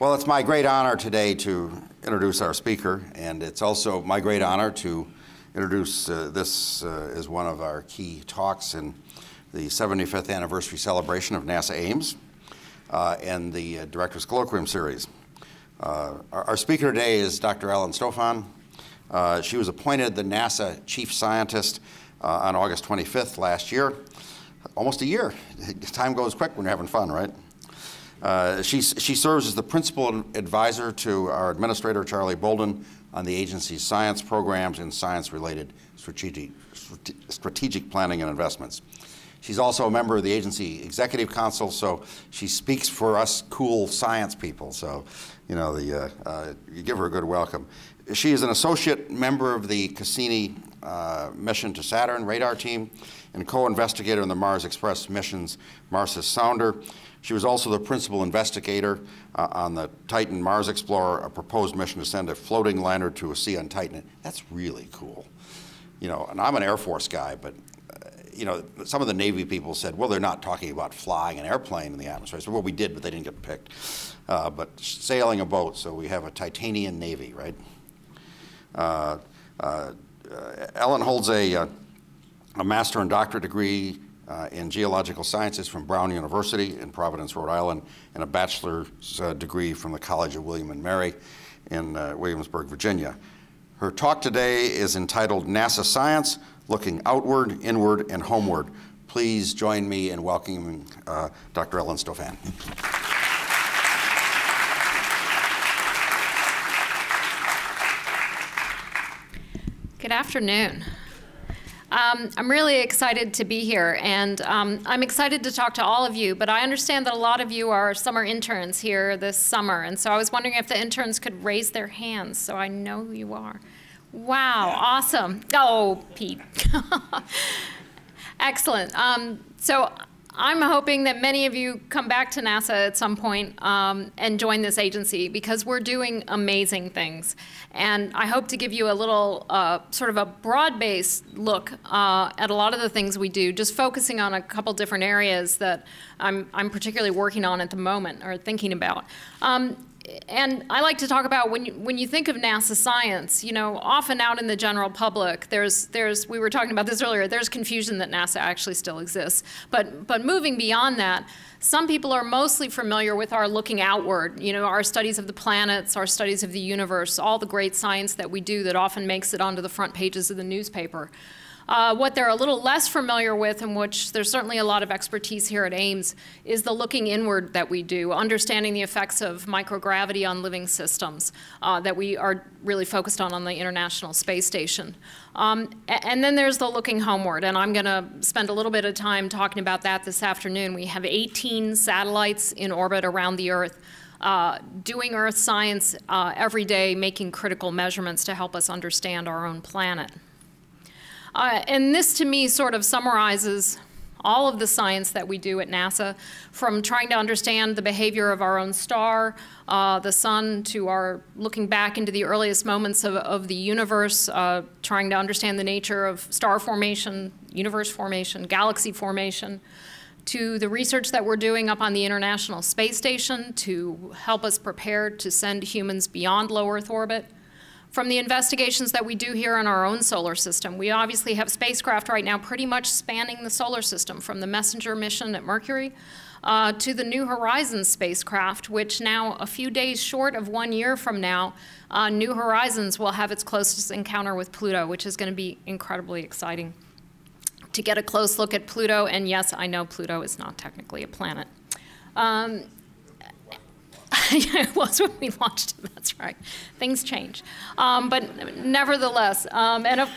Well, it's my great honor today to introduce our speaker, and it's also my great honor to introduce uh, this uh, as one of our key talks in the 75th anniversary celebration of NASA Ames uh, and the uh, Director's Colloquium Series. Uh, our, our, speaker today is Dr. Ellen Stofan. Uh, she was appointed the NASA Chief Scientist on August 25th last year. Almost a year. Time goes quick when you're having fun, right? Uh, she, she serves as the principal advisor to our administrator, Charlie Bolden, on the agency's science programs and science-related strategic, strategic planning and investments. She's also a member of the agency executive council, so she speaks for us cool science people. So, you know, the, uh, uh, you give her a good welcome. She is an associate member of the Cassini uh, mission to Saturn radar team and co-investigator in the Mars Express mission's MARSIS sounder. She was also the principal investigator uh, on the Titan Mare Explorer, a proposed mission to send a floating lander to a sea on Titan. That's really cool. You know, and I'm an Air Force guy, but uh, you know, some of the Navy people said, well, they're not talking about flying an airplane in the atmosphere. I said, well, we did, but they didn't get picked. Uh, but sailing a boat, so we have a Titanian Navy, right? Uh, uh, Ellen holds a, a master and doctorate degree uh, in geological sciences from Brown University in Providence, Rhode Island, and a bachelor's uh, degree from the College of William and Mary in uh, Williamsburg, Virginia. Her talk today is entitled NASA Science, Looking Outward, Inward, and Homeward. Please join me in welcoming uh, Dr. Ellen Stofan. Good afternoon. Um, I'm really excited to be here, and um, I'm excited to talk to all of you, but I understand that a lot of you are summer interns here this summer, and so I was wondering if the interns could raise their hands so I know who you are. Wow, awesome. Oh, Pete. Excellent. Um, so I'm hoping that many of you come back to NASA at some point um, and join this agency because we're doing amazing things. And I hope to give you a little uh, sort of a broad-based look uh, at a lot of the things we do, just focusing on a couple different areas that I'm, I'm particularly working on at the moment or thinking about. Um, and I like to talk about when you, when you think of NASA science, you know, often out in the general public, there's, there's, we were talking about this earlier, there's confusion that NASA actually still exists. But, but moving beyond that, some people are mostly familiar with our looking outward, you know, our studies of the planets, our studies of the universe, all the great science that we do that often makes it onto the front pages of the newspaper. Uh, what they're a little less familiar with, and which there's certainly a lot of expertise here at Ames, is the looking inward that we do, understanding the effects of microgravity on living systems uh, that we are really focused on on the International Space Station. Um, and then there's the looking homeward, and I'm going to spend a little bit of time talking about that this afternoon. We have 18 satellites in orbit around the Earth. Uh, doing Earth science uh, every day, making critical measurements to help us understand our own planet. Uh, and this to me sort of summarizes all of the science that we do at NASA, from trying to understand the behavior of our own star, uh, the sun, to our looking back into the earliest moments of, of the universe, uh, trying to understand the nature of star formation, universe formation, galaxy formation, to the research that we're doing up on the International Space Station to help us prepare to send humans beyond low Earth orbit, from the investigations that we do here in our own solar system. We obviously have spacecraft right now pretty much spanning the solar system, from the MESSENGER mission at Mercury uh, to the New Horizons spacecraft, which now, a few days short of one year from now, uh, New Horizons will have its closest encounter with Pluto, which is going to be incredibly exciting. To get a close look at Pluto, and yes, I know Pluto is not technically a planet. Um, it was when we launched it, that's right. Things change. Um, but nevertheless, um, and of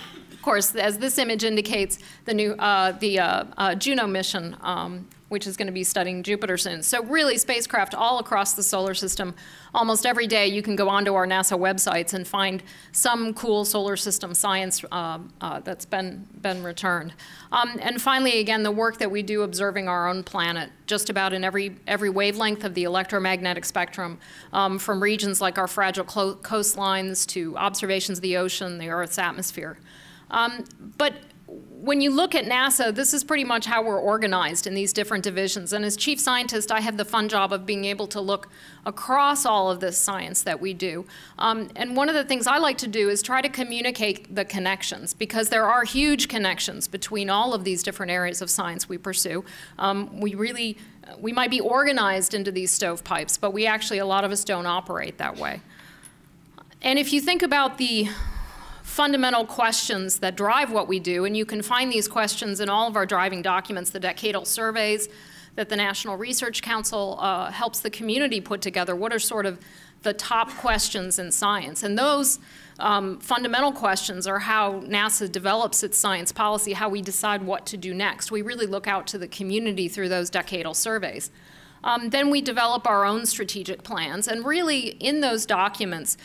course, as this image indicates, the new uh, the uh, uh, Juno mission um, which is going to be studying Jupiter soon. So really, spacecraft all across the solar system, almost every day you can go onto our NASA websites and find some cool solar system science uh, uh, that's been, been returned. Um, and finally, again, the work that we do observing our own planet, just about in every, every wavelength of the electromagnetic spectrum, um, from regions like our fragile coastlines to observations of the ocean, the Earth's atmosphere. Um, but when you look at NASA, this is pretty much how we're organized in these different divisions. And as chief scientist, I have the fun job of being able to look across all of this science that we do. Um, and one of the things I like to do is try to communicate the connections because there are huge connections between all of these different areas of science we pursue. Um, we really, we might be organized into these stovepipes, but we actually, a lot of us don't operate that way. And if you think about the fundamental questions that drive what we do, and you can find these questions in all of our driving documents, the decadal surveys that the National Research Council uh, helps the community put together. What are sort of the top questions in science? And those um, fundamental questions are how NASA develops its science policy, how we decide what to do next. We really look out to the community through those decadal surveys. Um, then we develop our own strategic plans, and really in those documents,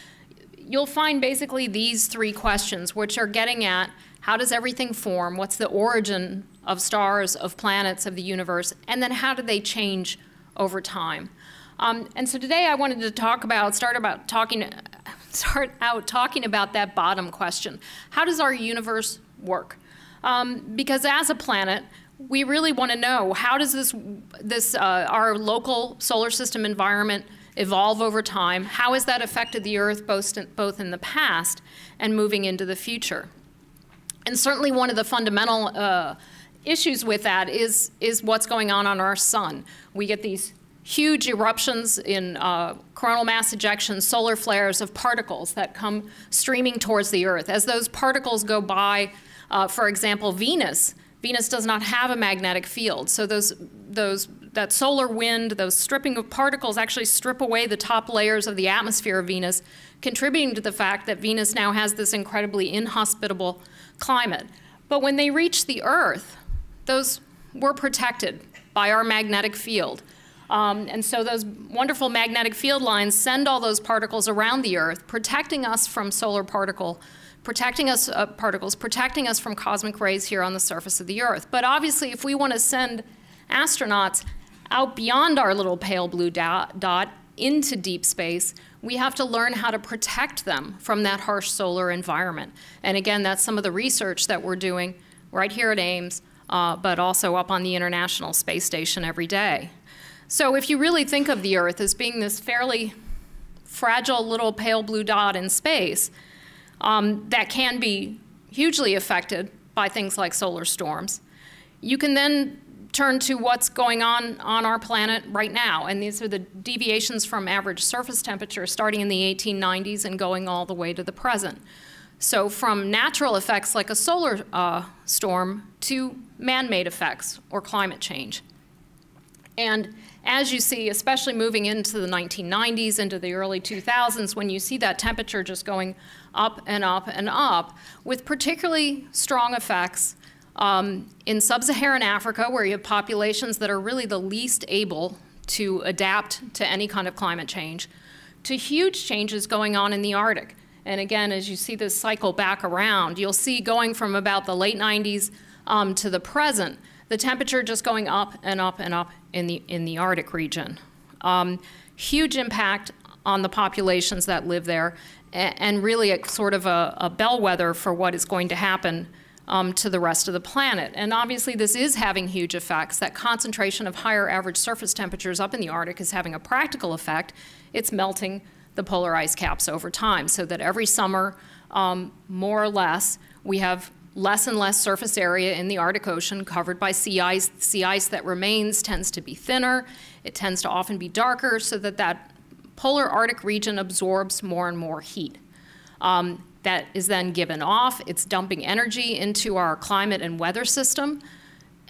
you'll find basically these three questions, which are getting at how does everything form, what's the origin of stars, of planets, of the universe, and then how do they change over time. Um, and so today I wanted to talk about, start about talking, start out talking about that bottom question. How does our universe work? Um, because as a planet, we really want to know how does this, this uh, our local solar system environment evolve over time. How has that affected the Earth both in, the past and moving into the future? And certainly one of the fundamental uh, issues with that is, is what's going on on our sun. We get these huge eruptions in uh, coronal mass ejections, solar flares of particles that come streaming towards the Earth. As those particles go by, uh, for example, Venus, Venus does not have a magnetic field. So those, those that solar wind, those stripping of particles actually strip away the top layers of the atmosphere of Venus, contributing to the fact that Venus now has this incredibly inhospitable climate. But when they reach the Earth, those were protected by our magnetic field. Um, and so those wonderful magnetic field lines send all those particles around the Earth, protecting us from solar particle, protecting us uh, particles, protecting us from cosmic rays here on the surface of the Earth. But obviously, if we want to send astronauts out beyond our little pale blue dot, dot into deep space, we have to learn how to protect them from that harsh solar environment. And again, that's some of the research that we're doing right here at Ames, uh, but also up on the International Space Station every day. So if you really think of the Earth as being this fairly fragile little pale blue dot in space, um, that can be hugely affected by things like solar storms. You can then turn to what's going on on our planet right now. And these are the deviations from average surface temperature starting in the 1890s and going all the way to the present. So from natural effects like a solar uh, storm to man-made effects or climate change. And as you see, especially moving into the 1990s, into the early 2000s, when you see that temperature just going up and up and up, with particularly strong effects um, in sub-Saharan Africa, where you have populations that are really the least able to adapt to any kind of climate change, to huge changes going on in the Arctic. And again, as you see this cycle back around, you'll see going from about the late 90s um, to the present, the temperature just going up and up and up in the, in the Arctic region. Um, huge impact on the populations that live there, and really a sort of a, a bellwether for what is going to happen um, to the rest of the planet. And obviously this is having huge effects. That concentration of higher average surface temperatures up in the Arctic is having a practical effect. It's melting the polar ice caps over time so that every summer, um, more or less, we have less and less surface area in the Arctic Ocean covered by sea ice. Sea ice that remains tends to be thinner. It tends to often be darker so that that polar Arctic region absorbs more and more heat. Um, that is then given off. It's dumping energy into our climate and weather system.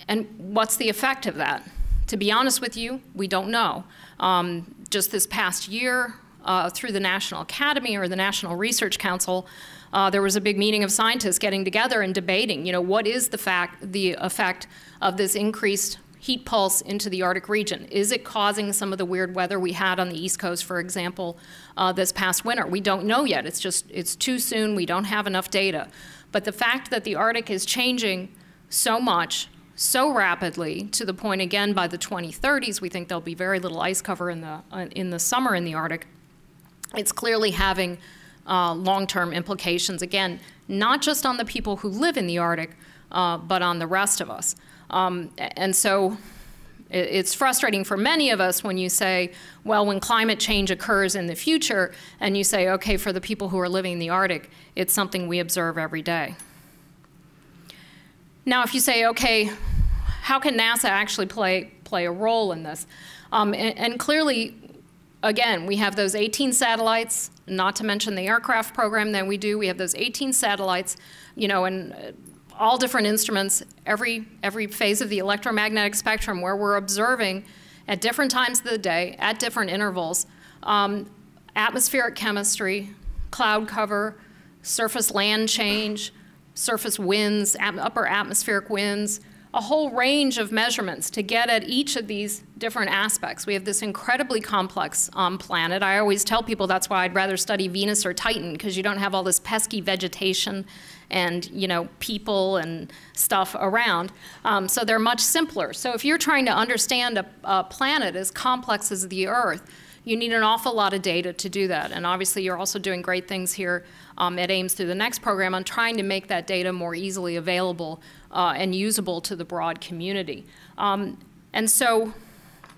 And what's the effect of that? To be honest with you, we don't know. Um, just this past year, uh, through the National Academy or the National Research Council, uh, there was a big meeting of scientists getting together and debating, you know, what is the fact, the effect of this increased heat pulse into the Arctic region? Is it causing some of the weird weather we had on the East Coast, for example, uh, this past winter? We don't know yet. It's just, it's too soon. We don't have enough data. But the fact that the Arctic is changing so much, so rapidly, to the point, again, by the 2030s, we think there'll be very little ice cover in the, uh, in the summer in the Arctic. It's clearly having uh, long-term implications, again, not just on the people who live in the Arctic, uh, but on the rest of us. Um, and so it's frustrating for many of us when you say, well, when climate change occurs in the future, and you say, okay, for the people who are living in the Arctic, it's something we observe every day. Now, if you say, okay, how can NASA actually play, play a role in this? Um, and, and clearly, again, we have those 18 satellites, not to mention the aircraft program that we do. We have those 18 satellites, you know, and all different instruments, every, every phase of the electromagnetic spectrum where we're observing at different times of the day, at different intervals, um, atmospheric chemistry, cloud cover, surface land change, surface winds, upper atmospheric winds, a whole range of measurements to get at each of these different aspects. We have this incredibly complex um, planet. I always tell people that's why I'd rather study Venus or Titan because you don't have all this pesky vegetation and you know people and stuff around. Um, so they're much simpler. So if you're trying to understand a, a planet as complex as the Earth, you need an awful lot of data to do that. And obviously, you're also doing great things here um, at Ames through the NEX program on trying to make that data more easily available uh, and usable to the broad community. Um, and so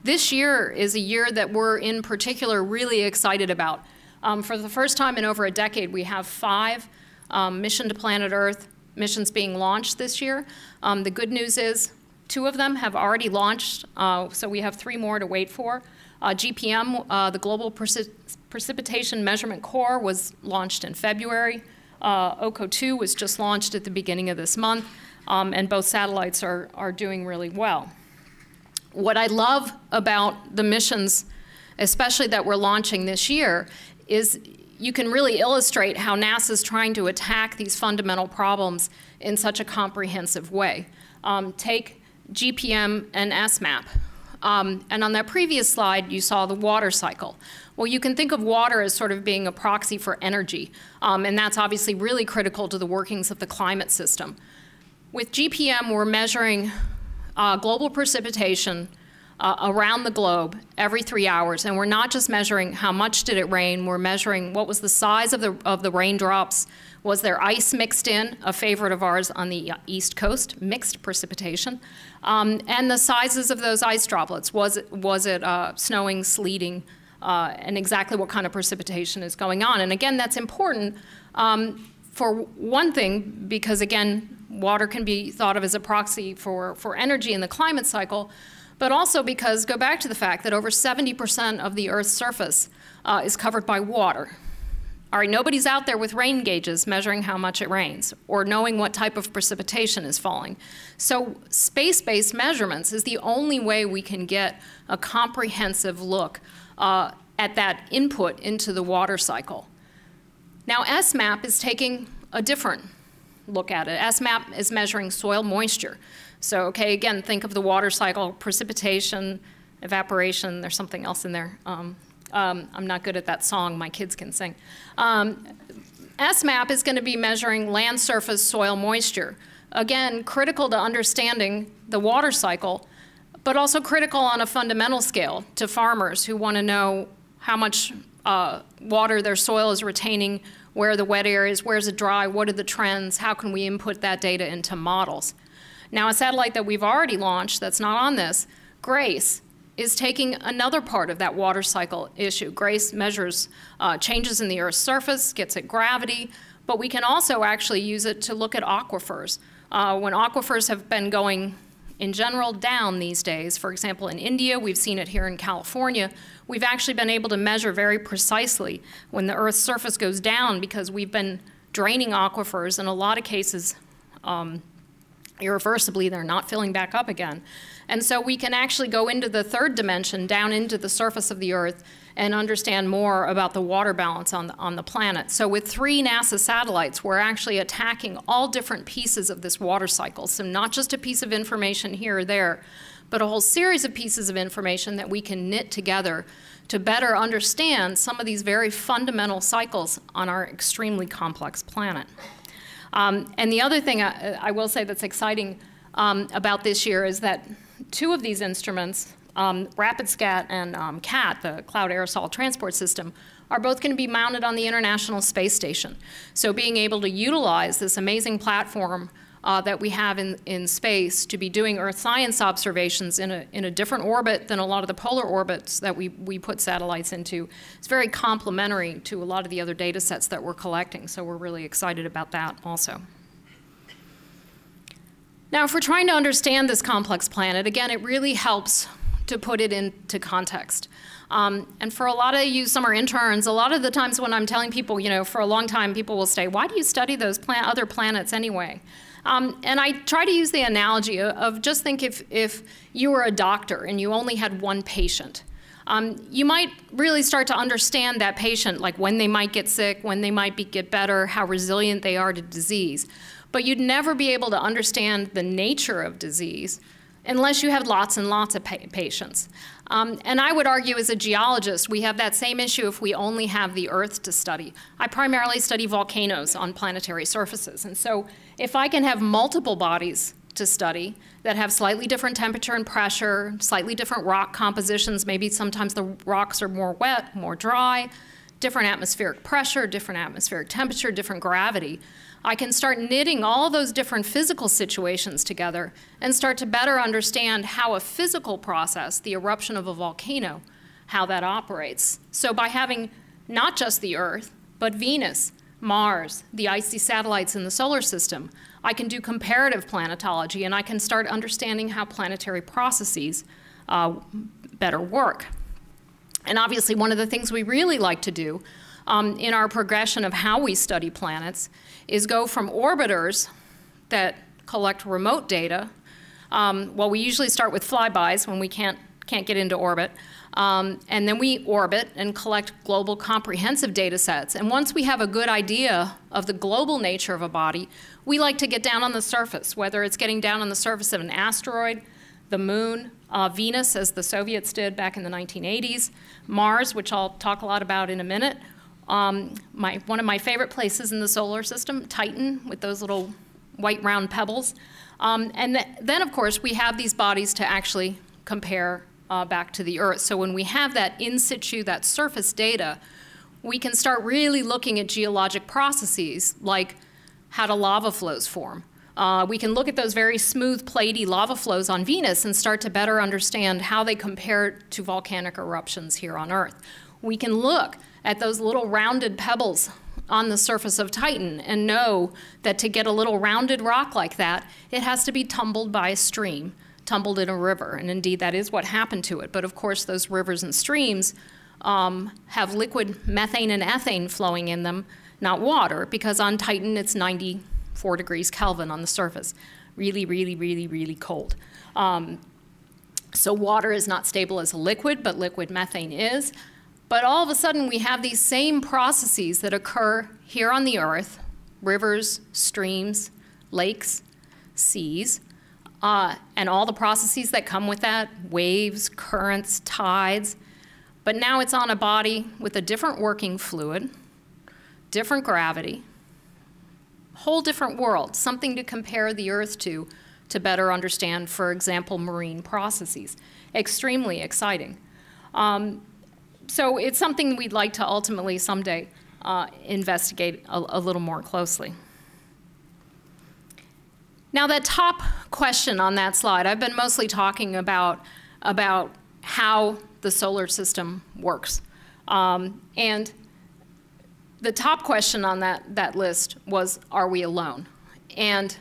this year is a year that we're in particular really excited about. Um, for the first time in over a decade, we have five um, Mission to Planet Earth missions being launched this year. Um, the good news is two of them have already launched, uh, so we have three more to wait for. Uh, GPM, uh, the Global Precipitation Measurement Core, was launched in February. Uh, OCO2 was just launched at the beginning of this month, um, and both satellites are, are doing really well. What I love about the missions, especially that we're launching this year, is you can really illustrate how NASA is trying to attack these fundamental problems in such a comprehensive way. Um, take GPM and SMAP. Um, and on that previous slide, you saw the water cycle. Well, you can think of water as sort of being a proxy for energy, um, and that's obviously really critical to the workings of the climate system. With GPM, we're measuring uh, global precipitation uh, around the globe every three hours, and we're not just measuring how much did it rain, we're measuring what was the size of the, of the raindrops, was there ice mixed in, a favorite of ours on the East Coast, mixed precipitation, um, and the sizes of those ice droplets. Was it, was it uh, snowing, sleeting, uh, and exactly what kind of precipitation is going on? And again, that's important um, for one thing, because again, water can be thought of as a proxy for, for energy in the climate cycle, but also because, go back to the fact that over 70% of the Earth's surface uh, is covered by water. All right, nobody's out there with rain gauges measuring how much it rains or knowing what type of precipitation is falling. So space-based measurements is the only way we can get a comprehensive look uh, at that input into the water cycle. Now SMAP is taking a different look at it. SMAP is measuring soil moisture. So, okay, again, think of the water cycle, precipitation, evaporation, there's something else in there. Um, um, I'm not good at that song my kids can sing. Um, SMAP is going to be measuring land surface soil moisture. Again, critical to understanding the water cycle, but also critical on a fundamental scale to farmers who want to know how much uh, water their soil is retaining, where are the wet areas, where's it dry, what are the trends, how can we input that data into models. Now a satellite that we've already launched that's not on this, GRACE, is taking another part of that water cycle issue. GRACE measures uh, changes in the Earth's surface, gets at gravity, but we can also actually use it to look at aquifers. Uh, when aquifers have been going in general down these days, for example, in India, we've seen it here in California, we've actually been able to measure very precisely when the Earth's surface goes down because we've been draining aquifers in a lot of cases um, irreversibly, they're not filling back up again. And so we can actually go into the third dimension, down into the surface of the Earth, and understand more about the water balance on the, on the planet. So with three NASA satellites, we're actually attacking all different pieces of this water cycle. So not just a piece of information here or there, but a whole series of pieces of information that we can knit together to better understand some of these very fundamental cycles on our extremely complex planet. Um, and the other thing I, I, will say that's exciting um, about this year is that two of these instruments, um, RapidScat and um, CAT, the Cloud Aerosol Transport System, are both going to be mounted on the International Space Station. So being able to utilize this amazing platform uh, that we have in, in space to be doing Earth science observations in a, in a different orbit than a lot of the polar orbits that we, we put satellites into. It's very complementary to a lot of the other data sets that we're collecting, so we're really excited about that also. Now, if we're trying to understand this complex planet, again, it really helps to put it into context. Um, and for a lot of you summer interns, a lot of the times when I'm telling people, you know, for a long time, people will say, why do you study those plan other planets anyway? Um, and I try to use the analogy of just think if, if you were a doctor and you only had one patient. Um, you might really start to understand that patient, like when they might get sick, when they might be, get better, how resilient they are to disease. But you'd never be able to understand the nature of disease unless you have lots and lots of pa patients. Um, and I would argue as a geologist, we have that same issue if we only have the Earth to study. I primarily study volcanoes on planetary surfaces. And so if I can have multiple bodies to study that have slightly different temperature and pressure, slightly different rock compositions, maybe sometimes the rocks are more wet, more dry, different atmospheric pressure, different atmospheric temperature, different gravity, I can start knitting all those different physical situations together and start to better understand how a physical process, the eruption of a volcano, how that operates. So by having not just the Earth, but Venus, Mars, the icy satellites in the solar system, I can do comparative planetology and I can start understanding how planetary processes uh, better work. And obviously, one of the things we really like to do um, in our progression of how we study planets is go from orbiters that collect remote data. Um, well, we usually start with flybys when we can't, can't get into orbit. Um, and then we orbit and collect global comprehensive data sets. And once we have a good idea of the global nature of a body, we like to get down on the surface, whether it's getting down on the surface of an asteroid, the moon, uh, Venus, as the Soviets did back in the 1980s, Mars, which I'll talk a lot about in a minute, um, my, one of my favorite places in the solar system, Titan, with those little white round pebbles. Um, and th then, of course, we have these bodies to actually compare uh, back to the Earth. So when we have that in situ, that surface data, we can start really looking at geologic processes like how do lava flows form. Uh, we can look at those very smooth, platy lava flows on Venus and start to better understand how they compare to volcanic eruptions here on Earth. We can look at those little rounded pebbles on the surface of Titan and know that to get a little rounded rock like that, it has to be tumbled by a stream, tumbled in a river. And indeed, that is what happened to it. But of course, those rivers and streams um, have liquid methane and ethane flowing in them, not water, because on Titan it's 94 degrees Kelvin on the surface. Really, really, really, really cold. Um, so water is not stable as a liquid, but liquid methane is. But all of a sudden, we have these same processes that occur here on the earth rivers, streams, lakes, seas, uh, and all the processes that come with that waves, currents, tides. But now it's on a body with a different working fluid, different gravity, whole different world, something to compare the Earth to to better understand, for example, marine processes. Extremely exciting. Um, so it's something we'd like to ultimately someday uh, investigate a, a little more closely. Now that top question on that slide, I've been mostly talking about, about how the solar system works. Um, and the top question on that, that list was, are we alone? And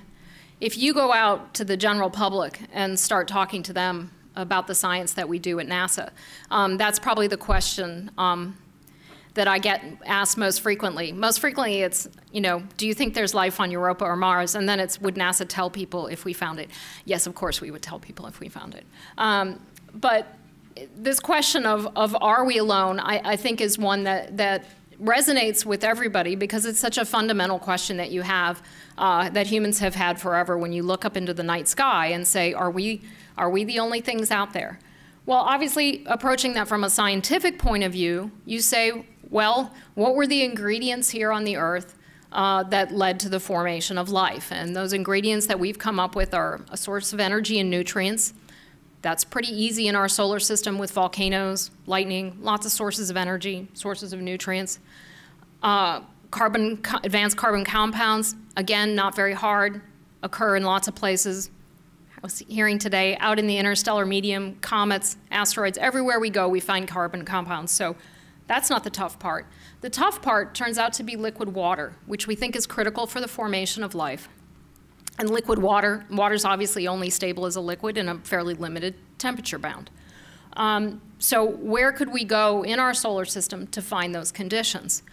if you go out to the general public and start talking to them about the science that we do at NASA? Um, that's probably the question um, that I get asked most frequently. Most frequently, it's, you know, do you think there's life on Europa or Mars? And then it's, would NASA tell people if we found it? Yes, of course we would tell people if we found it. Um, but this question of, of are we alone, I, I think is one that, that resonates with everybody because it's such a fundamental question that you have, uh, that humans have had forever when you look up into the night sky and say, are we are we the only things out there? Well, obviously, approaching that from a scientific point of view, you say, well, what were the ingredients here on the Earth uh, that led to the formation of life? And those ingredients that we've come up with are a source of energy and nutrients. That's pretty easy in our solar system with volcanoes, lightning, lots of sources of energy, sources of nutrients. Uh, carbon, advanced carbon compounds, again, not very hard, occur in lots of places. I was hearing today, out in the interstellar medium, comets, asteroids, everywhere we go, we find carbon compounds. So that's not the tough part. The tough part turns out to be liquid water, which we think is critical for the formation of life. And liquid water, water is obviously only stable as a liquid in a fairly limited temperature bound. Um, so where could we go in our solar system to find those conditions?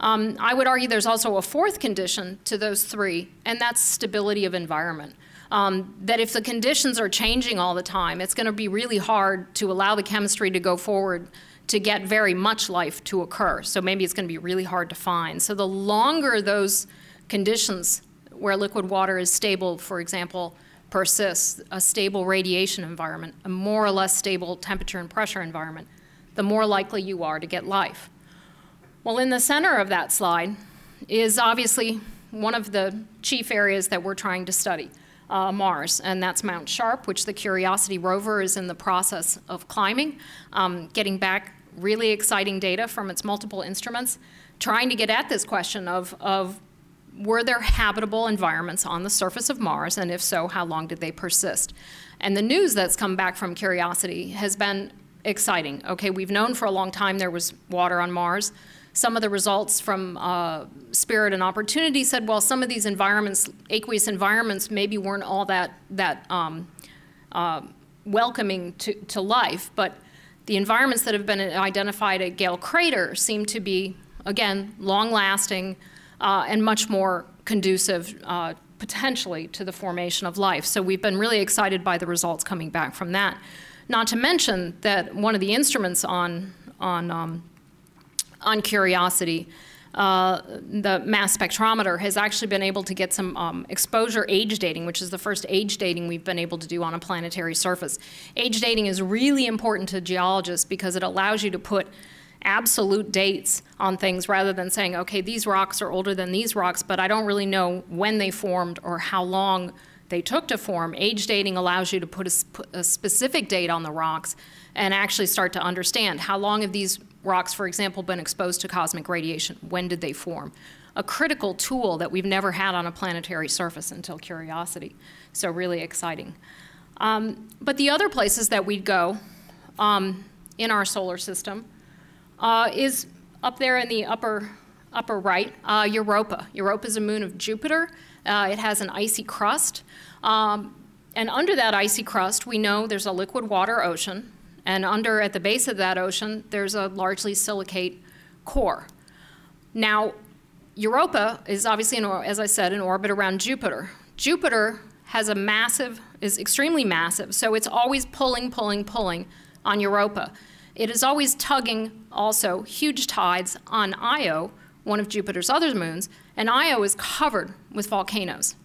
Um, I would argue there's also a fourth condition to those three, and that's stability of environment. Um, that if the conditions are changing all the time, it's going to be really hard to allow the chemistry to go forward to get very much life to occur. So maybe it's going to be really hard to find. So the longer those conditions where liquid water is stable, for example, persists, a stable radiation environment, a more or less stable temperature and pressure environment, the more likely you are to get life. Well, in the center of that slide is obviously one of the chief areas that we're trying to study, uh, Mars, and that's Mount Sharp, which the Curiosity rover is in the process of climbing, um, getting back really exciting data from its multiple instruments, trying to get at this question of, of were there habitable environments on the surface of Mars, and if so, how long did they persist? And the news that's come back from Curiosity has been exciting. Okay, we've known for a long time there was water on Mars. Some of the results from uh, Spirit and Opportunity said, well, some of these environments, aqueous environments, maybe weren't all that, that um, uh, welcoming to, to life, but the environments that have been identified at Gale Crater seem to be, again, long-lasting, uh, and much more conducive uh, potentially to the formation of life. So we've been really excited by the results coming back from that. Not to mention that one of the instruments on, on, um, on Curiosity, uh, the mass spectrometer, has actually been able to get some um, exposure age dating, which is the first age dating we've been able to do on a planetary surface. Age dating is really important to geologists because it allows you to put absolute dates on things rather than saying, okay, these rocks are older than these rocks, but I don't really know when they formed or how long they took to form. Age dating allows you to put a, a specific date on the rocks and actually start to understand how long have these rocks, for example, been exposed to cosmic radiation? When did they form? A critical tool that we've never had on a planetary surface until Curiosity. So really exciting. Um, but the other places that we'd go um, in our solar system uh, is up there in the upper, upper right, uh, Europa. Europa is a moon of Jupiter. Uh, it has an icy crust. Um, and under that icy crust, we know there's a liquid water ocean. And under, at the base of that ocean, there's a largely silicate core. Now, Europa is obviously, in, as I said, in orbit around Jupiter. Jupiter has a massive, is extremely massive, so it's always pulling, pulling, pulling on Europa. It is always tugging also huge tides on Io, one of Jupiter's other moons, and Io is covered with volcanoes.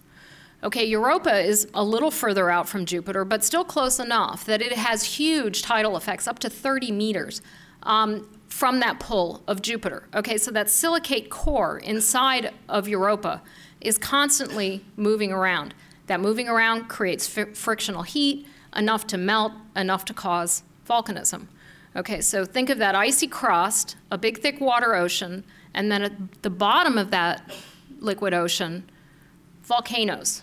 Okay, Europa is a little further out from Jupiter, but still close enough that it has huge tidal effects, up to 30 meters, um, from that pull of Jupiter. Okay, so that silicate core inside of Europa is constantly moving around. That moving around creates frictional heat, enough to melt, enough to cause volcanism. Okay, so think of that icy crust, a big thick water ocean, and then at the bottom of that liquid ocean, volcanoes.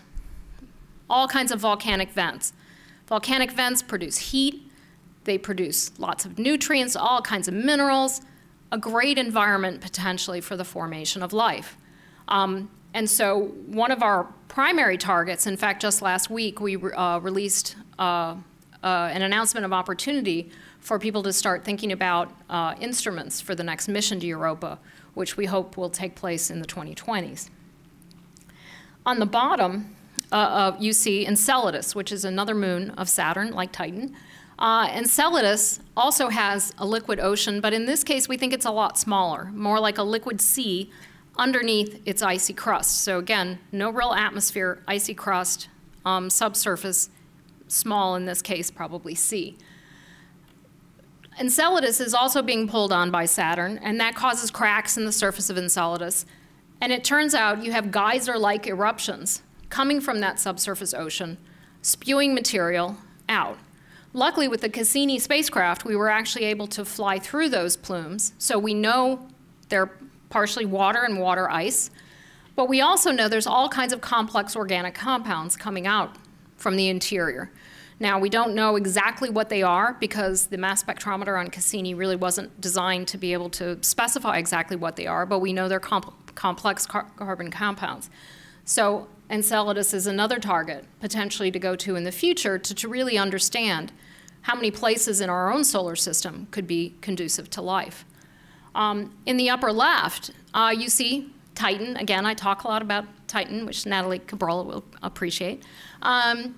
All kinds of volcanic vents. Volcanic vents produce heat, they produce lots of nutrients, all kinds of minerals, a great environment potentially for the formation of life. Um, and so one of our primary targets, in fact, just last week, we uh, released uh, uh, an announcement of opportunity for people to start thinking about uh, instruments for the next mission to Europa, which we hope will take place in the 2020s. On the bottom, uh, you see Enceladus, which is another moon of Saturn, like Titan. Uh, Enceladus also has a liquid ocean, but in this case, we think it's a lot smaller, more like a liquid sea underneath its icy crust. So again, no real atmosphere, icy crust, um, subsurface, small in this case, probably sea. Enceladus is also being pulled on by Saturn, and that causes cracks in the surface of Enceladus. And it turns out you have geyser-like eruptions coming from that subsurface ocean, spewing material out. Luckily, with the Cassini spacecraft, we were actually able to fly through those plumes, so we know they're partially water and water ice. But we also know there's all kinds of complex organic compounds coming out from the interior. Now, we don't know exactly what they are because the mass spectrometer on Cassini really wasn't designed to be able to specify exactly what they are, but we know they're comp complex car carbon compounds. So Enceladus is another target potentially to go to in the future to, to really understand how many places in our own solar system could be conducive to life. Um, in the upper left, uh, you see Titan. Again, I talk a lot about Titan, which Nathalie Cabrol will appreciate. Um,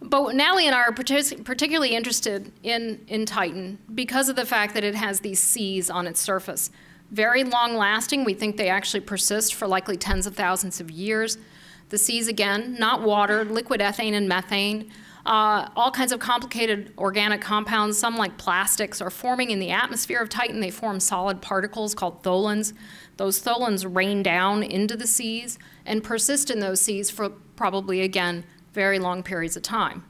but Nathalie and I are particularly interested in, in Titan because of the fact that it has these seas on its surface. Very long lasting, we think they actually persist for likely tens of thousands of years. The seas, again, not water, liquid ethane and methane, uh, all kinds of complicated organic compounds, some like plastics, are forming in the atmosphere of Titan. They form solid particles called tholins. Those tholins rain down into the seas and persist in those seas for probably, again, very long periods of time.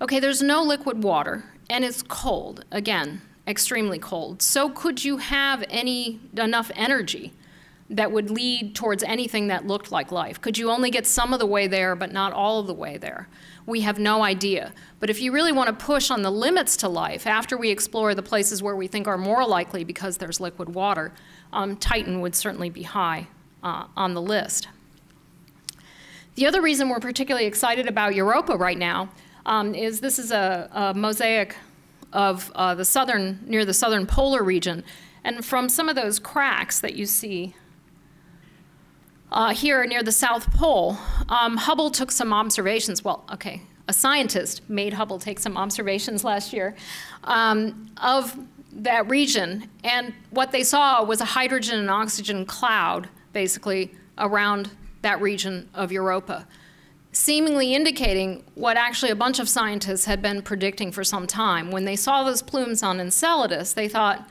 Okay, there's no liquid water, and it's cold, again, extremely cold. So could you have any enough energy that would lead towards anything that looked like life? Could you only get some of the way there, but not all of the way there? We have no idea. But if you really want to push on the limits to life, after we explore the places where we think are more likely because there's liquid water, um, Titan would certainly be high uh, on the list. The other reason we're particularly excited about Europa right now um, is this is a, a mosaic of uh, the southern, near the southern polar region. And from some of those cracks that you see uh, here near the South Pole, um, Hubble took some observations. Well, okay, a scientist made Hubble take some observations last year um, of that region. And what they saw was a hydrogen and oxygen cloud, basically, around that region of Europa, seemingly indicating what actually a bunch of scientists had been predicting for some time. When they saw those plumes on Enceladus, they thought,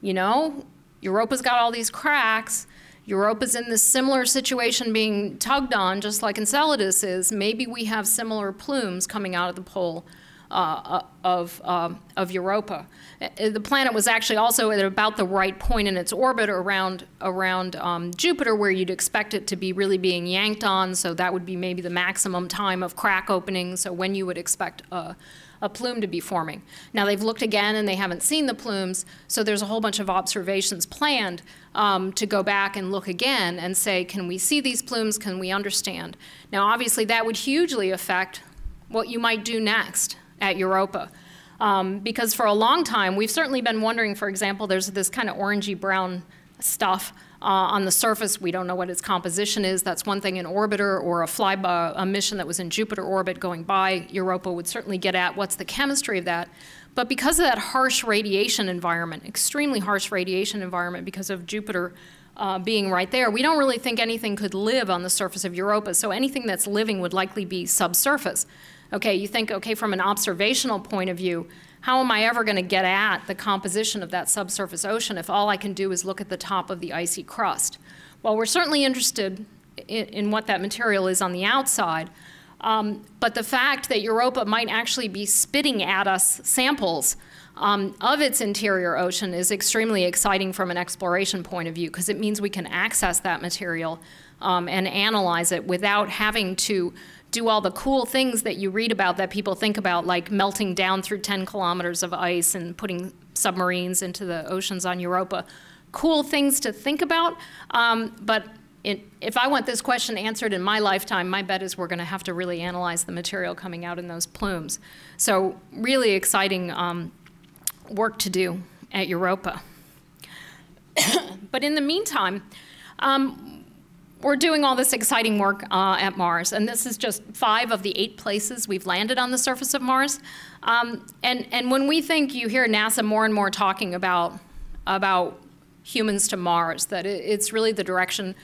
you know, Europa's got all these cracks. Europa's in this similar situation being tugged on, just like Enceladus is. Maybe we have similar plumes coming out of the pole uh, of, um, of Europa. Uh, the planet was actually also at about the right point in its orbit around, around um, Jupiter where you'd expect it to be really being yanked on, so that would be maybe the maximum time of crack opening, so when you would expect a, a plume to be forming. Now they've looked again and they haven't seen the plumes, so there's a whole bunch of observations planned um, to go back and look again and say, can we see these plumes, can we understand? Now obviously that would hugely affect what you might do next at Europa. Um, because for a long time, we've certainly been wondering, for example, there's this kind of orangey brown stuff uh, on the surface. We don't know what its composition is. That's one thing an orbiter or a flyby, a mission that was in Jupiter orbit going by Europa would certainly get at what's the chemistry of that. But because of that harsh radiation environment, extremely harsh radiation environment because of Jupiter uh, being right there, we don't really think anything could live on the surface of Europa. So anything that's living would likely be subsurface. Okay, you think, okay, from an observational point of view, how am I ever going to get at the composition of that subsurface ocean if all I can do is look at the top of the icy crust? Well, we're certainly interested in, in what that material is on the outside, um, but the fact that Europa might actually be spitting at us samples um, of its interior ocean is extremely exciting from an exploration point of view because it means we can access that material um, and analyze it without having to do all the cool things that you read about that people think about, like melting down through 10 kilometers of ice and putting submarines into the oceans on Europa. Cool things to think about, um, but it, if I want this question answered in my lifetime, my bet is we're going to have to really analyze the material coming out in those plumes. So really exciting um, work to do at Europa. but in the meantime, um, we're doing all this exciting work uh, at Mars, and this is just five of the eight places we've landed on the surface of Mars. Um, and, and when we think you hear NASA more and more talking about, about humans to Mars, that it, it's really the direction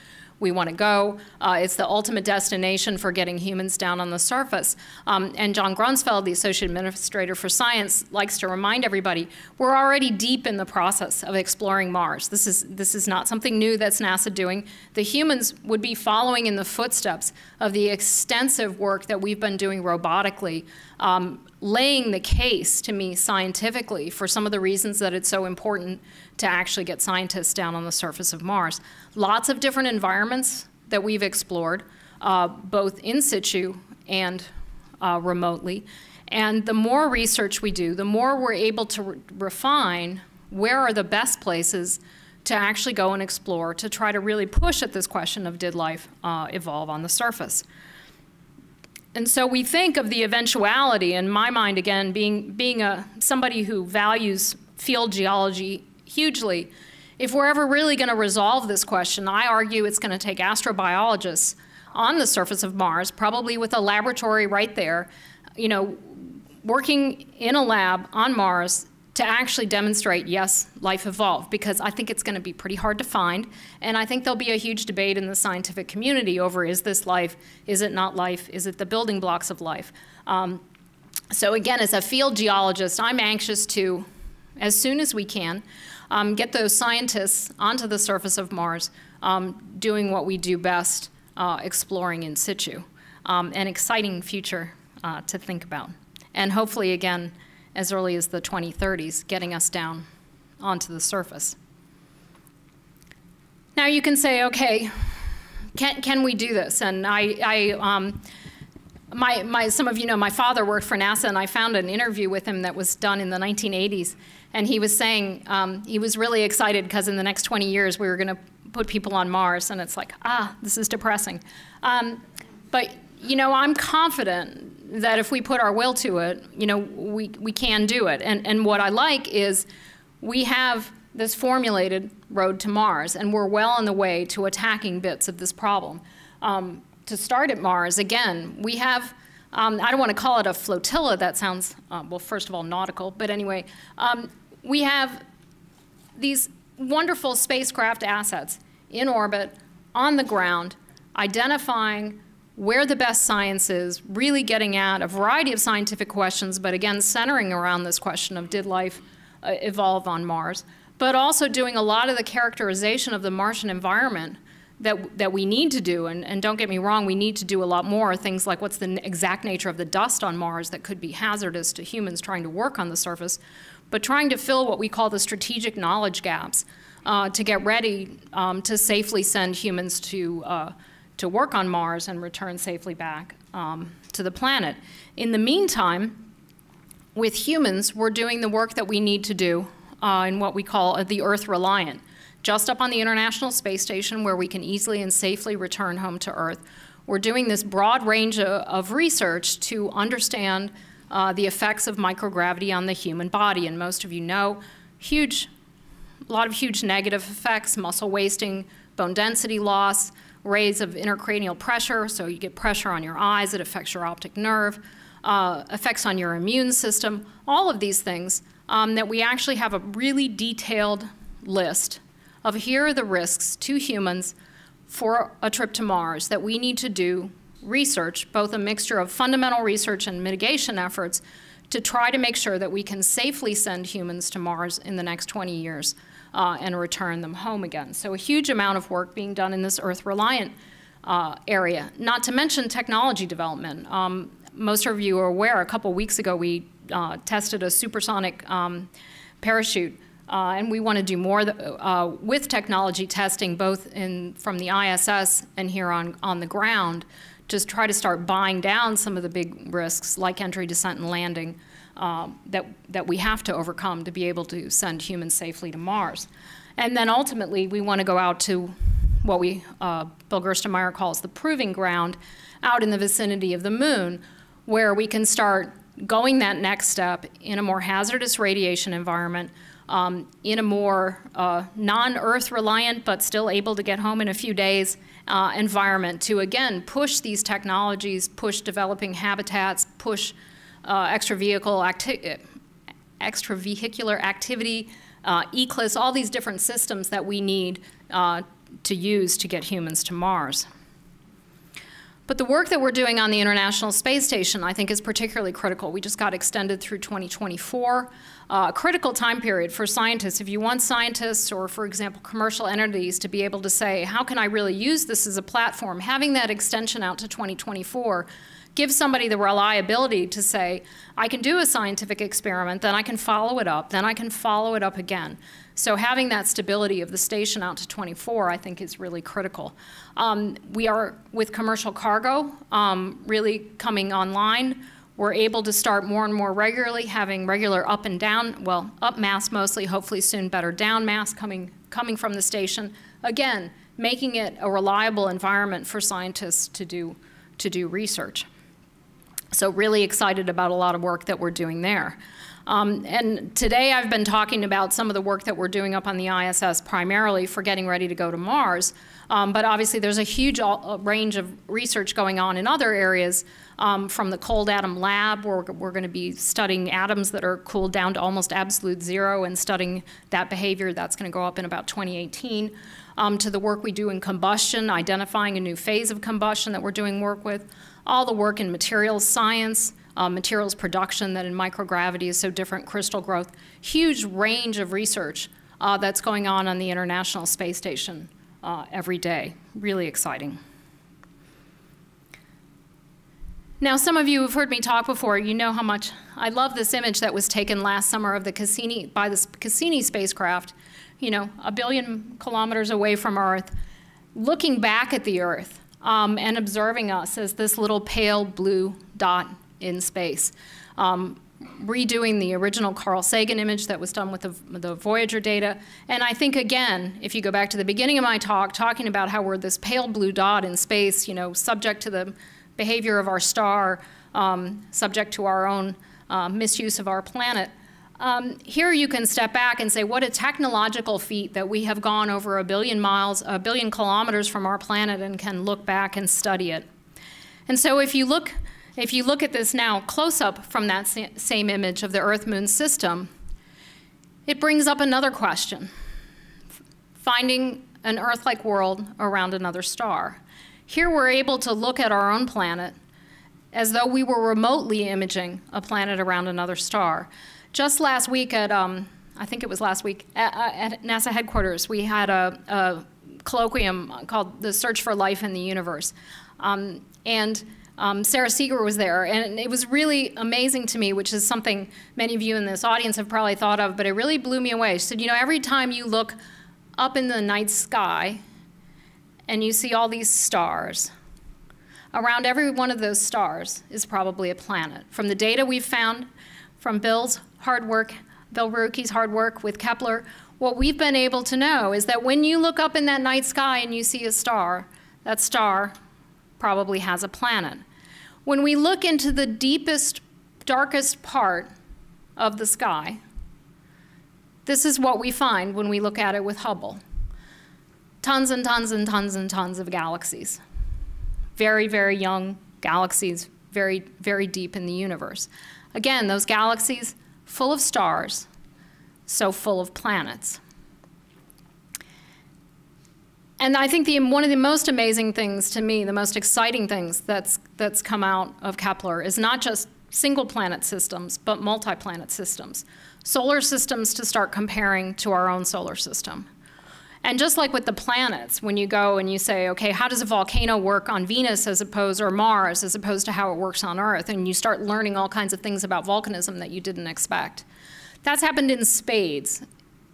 we want to go. Uh, it's the ultimate destination for getting humans down on the surface. Um, and John Grunsfeld, the Associate Administrator for Science, likes to remind everybody, we're already deep in the process of exploring Mars. This is, this is not something new that's NASA doing. The humans would be following in the footsteps of the extensive work that we've been doing robotically um, laying the case to me scientifically for some of the reasons that it's so important to actually get scientists down on the surface of Mars. Lots of different environments that we've explored, uh, both in situ and uh, remotely. And the more research we do, the more we're able to re refine where are the best places to actually go and explore to try to really push at this question of did life uh, evolve on the surface. And so we think of the eventuality, in my mind, again, being, being a, somebody who values field geology hugely. If we're ever really going to resolve this question, I argue it's going to take astrobiologists on the surface of Mars, probably with a laboratory right there, you know, working in a lab on Mars to actually demonstrate, yes, life evolved, because I think it's going to be pretty hard to find. And I think there'll be a huge debate in the scientific community over is this life, is it not life, is it the building blocks of life? Um, so again, as a field geologist, I'm anxious to, as soon as we can, um, get those scientists onto the surface of Mars um, doing what we do best, uh, exploring in situ. Um, an exciting future uh, to think about. And hopefully, again, as early as the 2030s, getting us down onto the surface. Now you can say, okay, can, can we do this? And I, I um, my, my, some of you know my father worked for NASA, and I found an interview with him that was done in the 1980s. And he was saying um, he was really excited because in the next 20 years we were going to put people on Mars. And it's like, ah, this is depressing. Um, but, you know, I'm confident that if we put our will to it, you know, we, we can do it. And, and what I like is we have this formulated road to Mars, and we're well on the way to attacking bits of this problem. Um, to start at Mars, again, we have, um, I don't want to call it a flotilla, that sounds, uh, well, first of all, nautical, but anyway, um, we have these wonderful spacecraft assets in orbit, on the ground, identifying where the best science is, really getting at a variety of scientific questions, but again, centering around this question of did life uh, evolve on Mars, but also doing a lot of the characterization of the Martian environment that, that we need to do. And, and don't get me wrong, we need to do a lot more. Things like what's the exact nature of the dust on Mars that could be hazardous to humans trying to work on the surface, but trying to fill what we call the strategic knowledge gaps uh, to get ready um, to safely send humans to uh, to work on Mars and return safely back um, to the planet. In the meantime, with humans, we're doing the work that we need to do uh, in what we call the Earth Reliant. Just up on the International Space Station, where we can easily and safely return home to Earth, we're doing this broad range of, of research to understand uh, the effects of microgravity on the human body. And most of you know, huge, a lot of huge negative effects, muscle wasting, bone density loss, rays of intracranial pressure, so you get pressure on your eyes, it affects your optic nerve, uh, effects on your immune system, all of these things um, that we actually have a really detailed list of here are the risks to humans for a trip to Mars that we need to do research, both a mixture of fundamental research and mitigation efforts, to try to make sure that we can safely send humans to Mars in the next 20 years uh, and return them home again. So a huge amount of work being done in this Earth-reliant uh, area, not to mention technology development. Um, most of you are aware, a couple weeks ago we uh, tested a supersonic um, parachute uh, and we want to do more uh, with technology testing, both in, from the ISS and here on, on the ground, just try to start buying down some of the big risks like entry, descent, and landing um, that, that we have to overcome to be able to send humans safely to Mars. And then ultimately, we want to go out to what we, uh, Bill Gerstenmaier calls the proving ground, out in the vicinity of the moon, where we can start going that next step in a more hazardous radiation environment, um, in a more uh, non-Earth reliant but still able to get home in a few days uh, environment to again push these technologies, push developing habitats, push uh, extravehicle acti extravehicular activity, uh, ECLSS, all these different systems that we need uh, to use to get humans to Mars. But the work that we're doing on the International Space Station, I think, is particularly critical. We just got extended through 2024, uh, a critical time period for scientists. If you want scientists or, for example, commercial entities to be able to say, how can I really use this as a platform, having that extension out to 2024 give somebody the reliability to say, I can do a scientific experiment, then I can follow it up, then I can follow it up again. So having that stability of the station out to 24, I think, is really critical. Um, we are, with commercial cargo, um, really coming online. We're able to start more and more regularly, having regular up and down, well, up mass mostly, hopefully soon better down mass coming, coming from the station. Again, making it a reliable environment for scientists to do, to do research. So really excited about a lot of work that we're doing there. Um, and today I've been talking about some of the work that we're doing up on the ISS primarily for getting ready to go to Mars. Um, but obviously there's a huge range of research going on in other areas um, from the cold atom lab where we're, going to be studying atoms that are cooled down to almost absolute zero and studying that behavior. That's going to go up in about 2018. Um, to the work we do in combustion, identifying a new phase of combustion that we're doing work with, all the work in materials science, uh, materials production that in microgravity is so different, crystal growth, huge range of research uh, that's going on on the International Space Station uh, every day. Really exciting. Now, some of you have heard me talk before. You know how much I love this image that was taken last summer of the Cassini by the Cassini spacecraft. You know, a billion kilometers away from Earth, looking back at the Earth um, and observing us as this little pale blue dot in space. Um, redoing the original Carl Sagan image that was done with the, the, Voyager data. And I think, again, if you go back to the beginning of my talk, talking about how we're this pale blue dot in space, you know, subject to the behavior of our star, um, subject to our own uh, misuse of our planet. Um, here you can step back and say, what a technological feat that we have gone over a billion miles, a billion kilometers from our planet and can look back and study it. And so if you look if you look at this now close up from that same image of the Earth-Moon system, it brings up another question. Finding an Earth-like world around another star. Here we're able to look at our own planet as though we were remotely imaging a planet around another star. Just last week at, um, I think it was last week, at, at NASA headquarters, we had a, a, colloquium called The Search for Life in the Universe. Um, and um, Sara Seager was there, and it was really amazing to me, which is something many of you in this audience have probably thought of, but it really blew me away. She said, you know, every time you look up in the night sky and you see all these stars, around every one of those stars is probably a planet. From the data we've found, from Bill's hard work, Bill Borucki's hard work with Kepler, what we've been able to know is that when you look up in that night sky and you see a star, that star probably has a planet. When we look into the deepest, darkest part of the sky, this is what we find when we look at it with Hubble. Tons and tons and tons and tons of galaxies. Very, very young galaxies, very, very deep in the universe. Again, those galaxies full of stars, so full of planets. And I think the, one of the most amazing things to me, the most exciting things that's, that's come out of Kepler is not just single planet systems, but multi-planet systems. Solar systems to start comparing to our own solar system. And just like with the planets, when you go and you say, okay, how does a volcano work on Venus as opposed, or Mars, as opposed to how it works on Earth, and you start learning all kinds of things about volcanism that you didn't expect. That's happened in spades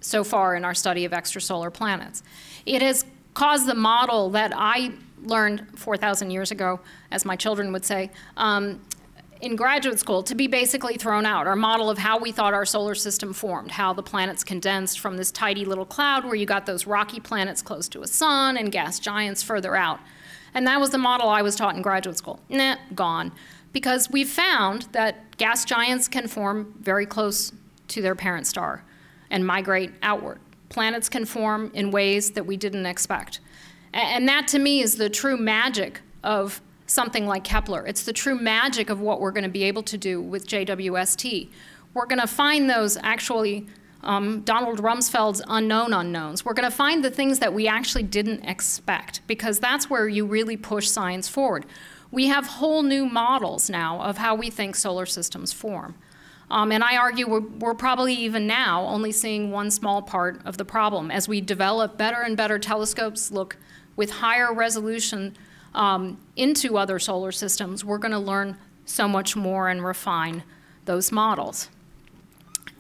so far in our study of extrasolar planets. It has caused the model that I learned 4,000 years ago, as my children would say, um, in graduate school to be basically thrown out. Our model of how we thought our solar system formed, how the planets condensed from this tidy little cloud where you got those rocky planets close to a sun and gas giants further out. And that was the model I was taught in graduate school. Nah, gone. Because we've found that gas giants can form very close to their parent star and migrate outward planets can form in ways that we didn't expect. And that to me is the true magic of something like Kepler. It's the true magic of what we're going to be able to do with JWST. We're going to find those actually um, Donald Rumsfeld's unknown unknowns. We're going to find the things that we actually didn't expect because that's where you really push science forward. We have whole new models now of how we think solar systems form. Um, and I argue we're, we're, probably even now only seeing one small part of the problem. As we develop better and better telescopes, look with higher resolution um, into other solar systems, we're going to learn so much more and refine those models.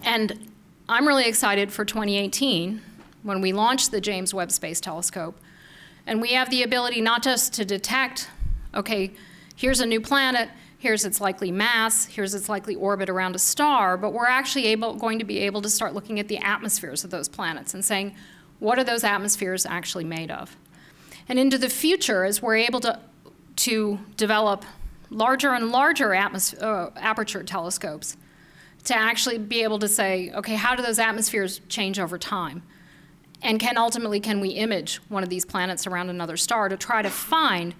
And I'm really excited for 2018 when we launch the James Webb Space Telescope. And we have the ability not just to detect, okay, here's a new planet, here's its likely mass, here's its likely orbit around a star, but we're actually able, going to be able to start looking at the atmospheres of those planets and saying, what are those atmospheres actually made of? And into the future, as we're able to, to develop larger and larger uh, aperture telescopes, to actually be able to say, okay, how do those atmospheres change over time? And can ultimately, can we image one of these planets around another star to try to find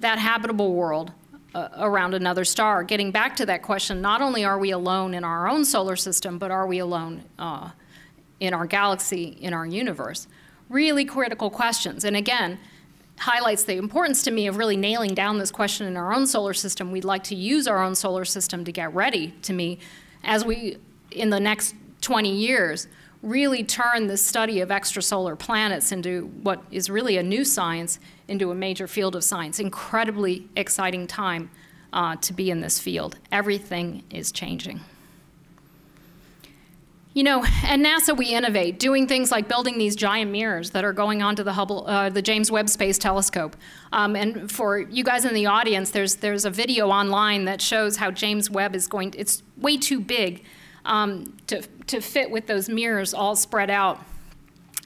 that habitable world uh, around another star? Getting back to that question, not only are we alone in our own solar system, but are we alone uh, in our galaxy, in our universe? Really critical questions. And again, highlights the importance to me of really nailing down this question in our own solar system. We'd like to use our own solar system to get ready to me as we, in the next 20 years, really turn the study of extrasolar planets into what is really a new science into a major field of science. Incredibly exciting time uh, to be in this field. Everything is changing. You know, at NASA we innovate, doing things like building these giant mirrors that are going onto the Hubble, uh, the James Webb Space Telescope. Um, and for you guys in the audience, there's there's a video online that shows how James Webb is going. It's way too big um, to to fit with those mirrors all spread out.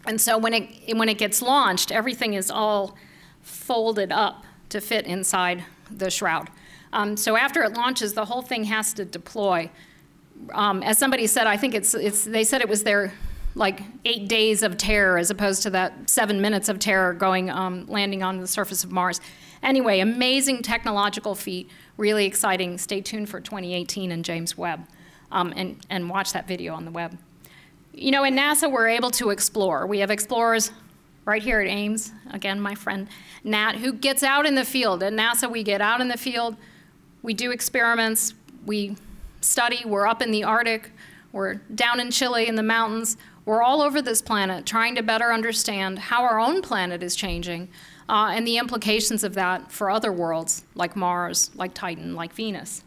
And so when it when it gets launched, everything is all folded up to fit inside the shroud. Um, so after it launches, the whole thing has to deploy um, as somebody said, I think it's, it's, they said it was their like eight days of terror as opposed to that seven minutes of terror going, um, landing on the surface of Mars. Anyway, amazing technological feat, really exciting. Stay tuned for 2018 and James Webb um, and, and watch that video on the web. You know, in NASA, we're able to explore. We have explorers right here at Ames, again, my friend Nat, who gets out in the field. At NASA, we get out in the field, we do experiments, we study. We're up in the Arctic. We're down in Chile in the mountains. We're all over this planet trying to better understand how our own planet is changing uh, and the implications of that for other worlds like Mars, like Titan, like Venus.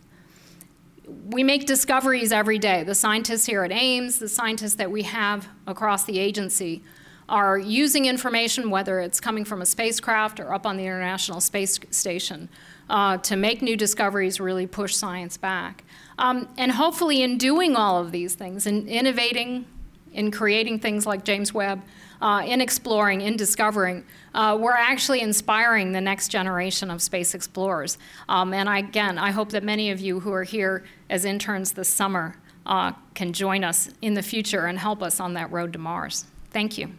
We make discoveries every day. The scientists here at Ames, the scientists that we have across the agency, are using information, whether it's coming from a spacecraft or up on the International Space Station, uh, to make new discoveries, really push science back. Um, and hopefully in doing all of these things, in innovating, in creating things like James Webb, uh, in exploring, in discovering, uh, we're actually inspiring the next generation of space explorers. Um, and I, again, I hope that many of you who are here as interns this summer uh, can join us in the future and help us on that road to Mars. Thank you.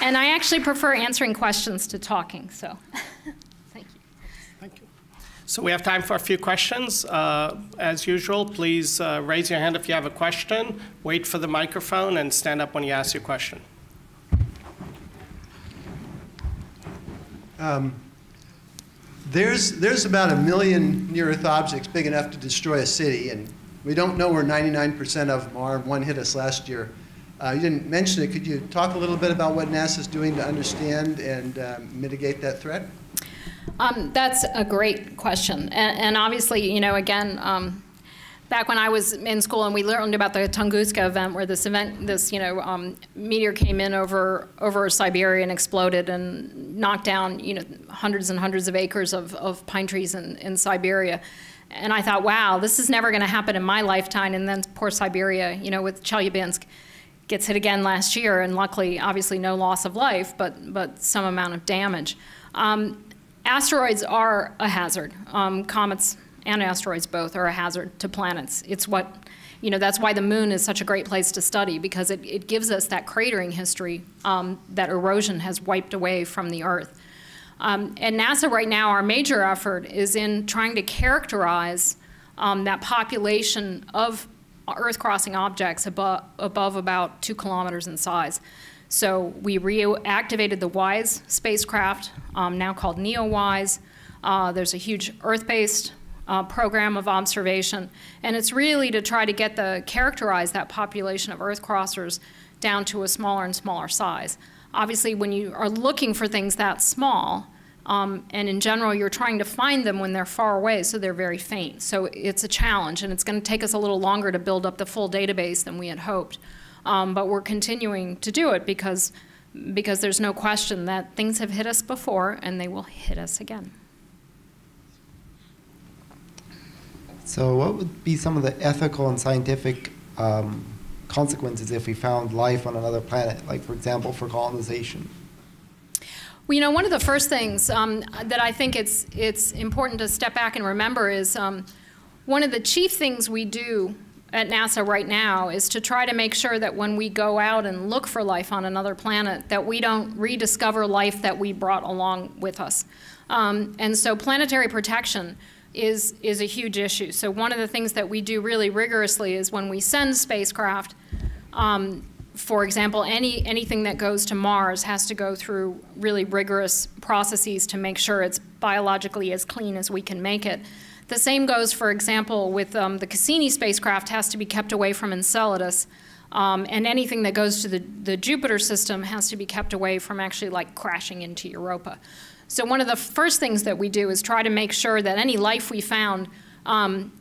And I actually prefer answering questions to talking, so thank you. Thank you. So we have time for a few questions. Uh, as usual, please uh, raise your hand if you have a question, wait for the microphone, and stand up when you ask your question. Um, there's, there's about a million near-Earth objects big enough to destroy a city, and we don't know where 99% of them are. One hit us last year. Uh, you didn't mention it. Could you talk a little bit about what NASA is doing to understand and uh, mitigate that threat? Um, that's a great question. And, and, obviously, you know, again, um, back when I was in school and we learned about the Tunguska event where this event, this, you know, um, meteor came in over, over Siberia and exploded and knocked down, you know, hundreds and hundreds of acres of, of pine trees in, in Siberia. And I thought, wow, this is never going to happen in my lifetime. And then poor Siberia, you know, with Chelyabinsk gets hit again last year, and luckily, obviously, no loss of life, but, but some amount of damage. Um, asteroids are a hazard. Um, comets and asteroids both are a hazard to planets. It's what, you know, that's why the moon is such a great place to study because it, it gives us that cratering history um, that erosion has wiped away from the Earth. Um, and NASA right now, our major effort is in trying to characterize um, that population of Earth crossing objects above, above about two kilometers in size. So we reactivated the WISE spacecraft, um, now called NEOWISE. Uh, there's a huge Earth-based uh, program of observation, and it's really to try to get the characterize that population of Earth crossers down to a smaller and smaller size. Obviously, when you are looking for things that small, um, and in general, you're trying to find them when they're far away, so they're very faint. So it's a challenge, and it's going to take us a little longer to build up the full database than we had hoped. Um, but we're continuing to do it because, because there's no question that things have hit us before, and they will hit us again. So, what would be some of the ethical and scientific um, consequences if we found life on another planet, like, for example, for colonization? Well, you know, one of the first things um, that I think it's, it's important to step back and remember is um, one of the chief things we do at NASA right now is to try to make sure that when we go out and look for life on another planet, that we don't rediscover life that we brought along with us. Um, and so planetary protection is, is a huge issue. So one of the things that we do really rigorously is when we send spacecraft, um, for example, any, anything that goes to Mars has to go through really rigorous processes to make sure it's biologically as clean as we can make it. The same goes, for example, with um, the Cassini spacecraft has to be kept away from Enceladus. Um, and anything that goes to the, the Jupiter system has to be kept away from actually like crashing into Europa. So one of the first things that we do is try to make sure that any life we found, um,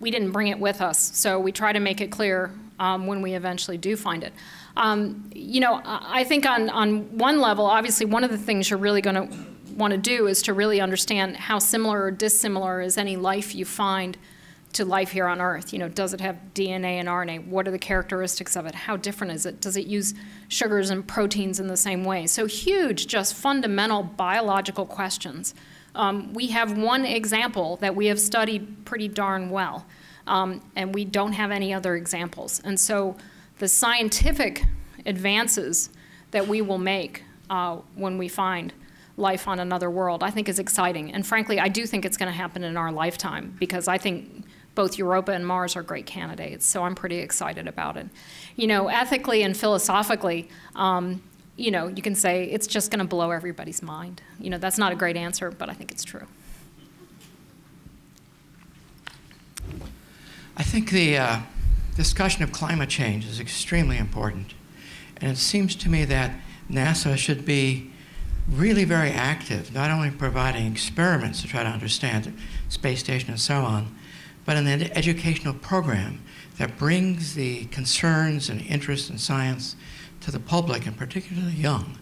we didn't bring it with us. So we try to make it clear um, when we eventually do find it. Um, you know, I think on, on one level, obviously one of the things you're really going to want to do is to really understand how similar or dissimilar is any life you find to life here on Earth. You know, does it have DNA and RNA? What are the characteristics of it? How different is it? Does it use sugars and proteins in the same way? So huge, just fundamental biological questions. Um, we have one example that we have studied pretty darn well, um, and we don't have any other examples. And so the scientific advances that we will make uh, when we find life on another world, I think is exciting. And frankly, I do think it's going to happen in our lifetime because I think both Europa and Mars are great candidates, so I'm pretty excited about it. You know, ethically and philosophically, um, you know, you can say it's just going to blow everybody's mind. You know, that's not a great answer, but I think it's true. I think the uh, discussion of climate change is extremely important. And it seems to me that NASA should be really very active, not only providing experiments to try to understand space station and so on, but an ed educational program that brings the concerns and interests in science to the public, and particularly young.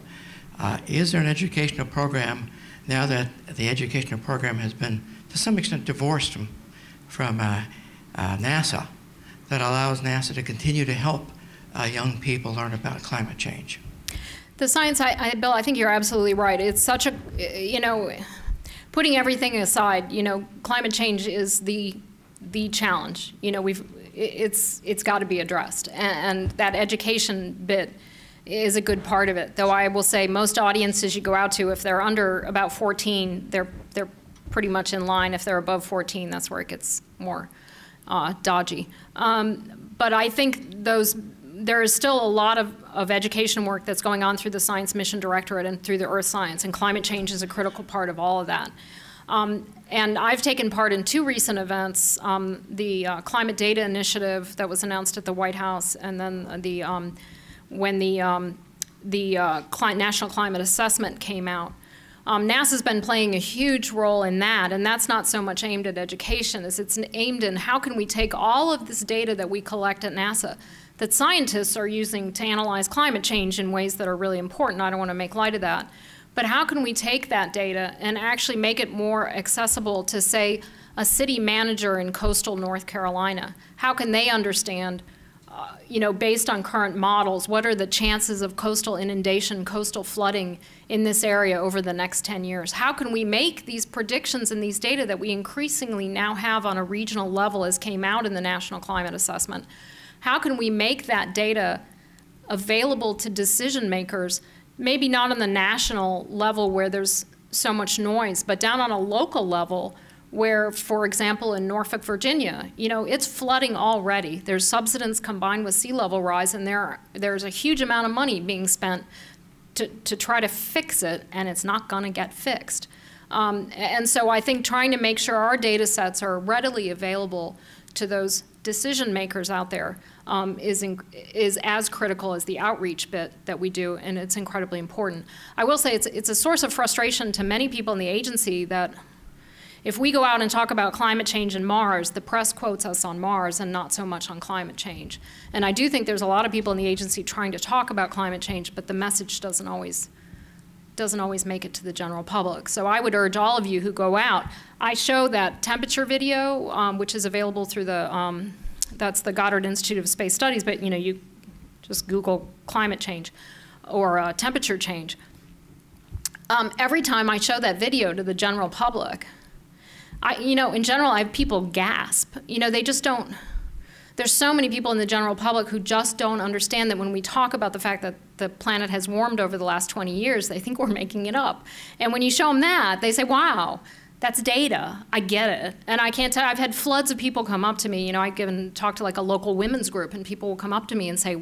Uh, is there an educational program now that the educational program has been, to some extent, divorced from, from uh, uh, NASA that allows NASA to continue to help uh, young people learn about climate change? The science, I, I, Bill, I think you're absolutely right. It's such a, you know, putting everything aside, you know, climate change is the the challenge. You know, we've it's it's got to be addressed, and, and, that education bit is a good part of it. Though I will say most audiences you go out to, if they're under about 14, they're they're pretty much in line. If they're above 14, that's where it gets more uh, dodgy. Um, but I think those there is still a lot of, of education work that's going on through the Science Mission Directorate and through the Earth Science, and climate change is a critical part of all of that. Um, and I've taken part in two recent events, um, the uh, Climate Data Initiative that was announced at the White House, and then the, um, when the, um, the uh, National Climate Assessment came out. Um, NASA's been playing a huge role in that, and that's not so much aimed at education as it's aimed in how can we take all of this data that we collect at NASA that scientists are using to analyze climate change in ways that are really important. I don't want to make light of that. But how can we take that data and actually make it more accessible to, say, a city manager in coastal North Carolina? How can they understand, you know, based on current models, what are the chances of coastal inundation, coastal flooding in this area over the next 10 years? How can we make these predictions and these data that we increasingly now have on a regional level as came out in the National Climate Assessment? How can we make that data available to decision makers maybe not on the national level where there's so much noise, but down on a local level where, for example, in Norfolk, Virginia, you know, it's flooding already. There's subsidence combined with sea level rise, and there, there's a huge amount of money being spent to, to try to fix it, and it's not going to get fixed. Um, and so I think trying to make sure our data sets are readily available to those decision makers out there um, is, in, is as critical as the outreach bit that we do, and it's incredibly important. I will say it's, it's a source of frustration to many people in the agency that if we go out and talk about climate change in Mars, the press quotes us on Mars and not so much on climate change. And I do think there's a lot of people in the agency trying to talk about climate change, but the message doesn't always doesn't always make it to the general public. So I would urge all of you who go out. I show that temperature video, um, which is available through the um, that's the Goddard Institute of Space Studies, but you know you just Google climate change or uh, temperature change. Um, every time I show that video to the general public, I, you know, in general, I have people gasp. You know, they just don't, there's so many people in the general public who just don't understand that when we talk about the fact that the planet has warmed over the last 20 years, they think we're making it up. And when you show them that, they say, wow, that's data. I get it. And I can't tell, I've had floods of people come up to me. You know, I've given, talked to like a local women's group, and people will come up to me and say,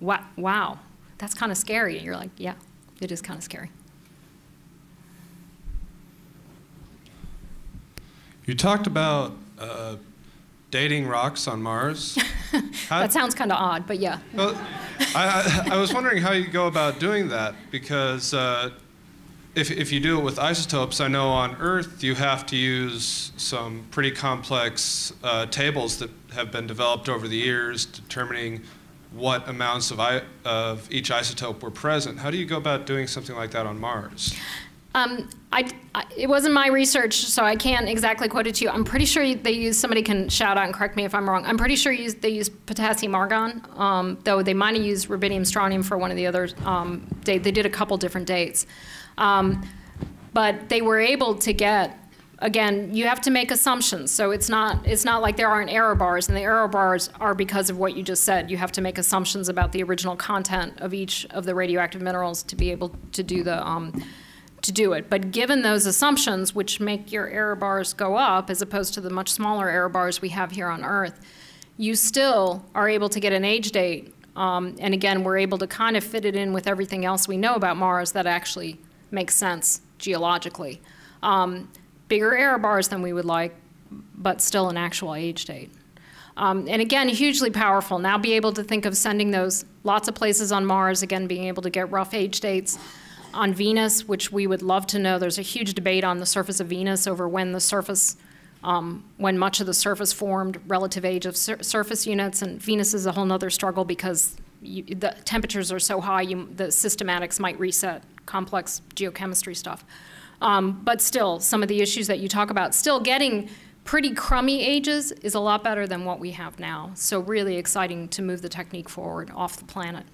wow, that's kind of scary. And you're like, yeah, it is kind of scary. You talked about uh, dating rocks on Mars. How, that sounds kind of odd, but yeah. Well, I, I, I, was wondering how you go about doing that because uh, if, if you do it with isotopes, I know on Earth you have to use some pretty complex uh, tables that have been developed over the years determining what amounts of, I, of each isotope were present. How do you go about doing something like that on Mars? Um, I, I, it wasn't my research, so I can't exactly quote it to you. I'm pretty sure they use, somebody can shout out and correct me if I'm wrong. I'm pretty sure use, they use potassium argon, um, though they might have used rubidium strontium for one of the others. Um, they, they did a couple different dates. Um, but they were able to get, again, you have to make assumptions. So it's not, it's not like there aren't error bars, and the error bars are because of what you just said. You have to make assumptions about the original content of each of the radioactive minerals to be able to do the um, to do it. But given those assumptions, which make your error bars go up as opposed to the much smaller error bars we have here on Earth, you still are able to get an age date. Um, and again, we're able to kind of fit it in with everything else we know about Mars that actually makes sense geologically. Um, bigger error bars than we would like, but still an actual age date. Um, and again, hugely powerful. Now be able to think of sending those lots of places on Mars, again, being able to get rough age dates on Venus, which we would love to know. There's a huge debate on the surface of Venus over when the surface, um, when much of the surface formed, relative age of sur surface units, and Venus is a whole other struggle because you, the temperatures are so high, you, the systematics might reset, complex geochemistry stuff. Um, but still, some of the issues that you talk about, still getting pretty crummy ages is a lot better than what we have now. So really exciting to move the technique forward off the planet.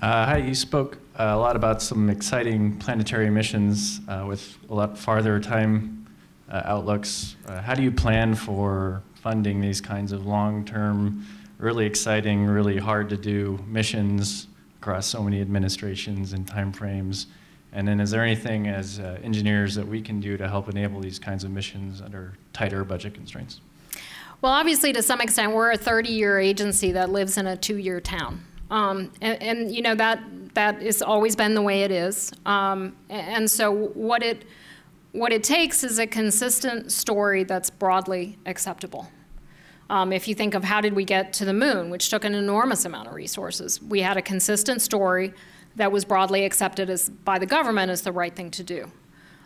Uh, hi, you spoke uh, a lot about some exciting planetary missions uh, with a lot farther time uh, outlooks. Uh, how do you plan for funding these kinds of long-term, really exciting, really hard to do missions across so many administrations and timeframes? And then is there anything as uh, engineers that we can do to help enable these kinds of missions under tighter budget constraints? Well, obviously, to some extent, we're a 30-year agency that lives in a two-year town. Um, and, and, you know that that has always been the way it is. Um, and so what it what it takes is a consistent story that's broadly acceptable. Um, if you think of how did we get to the moon, which took an enormous amount of resources, we had a consistent story that was broadly accepted as by the government as the right thing to do.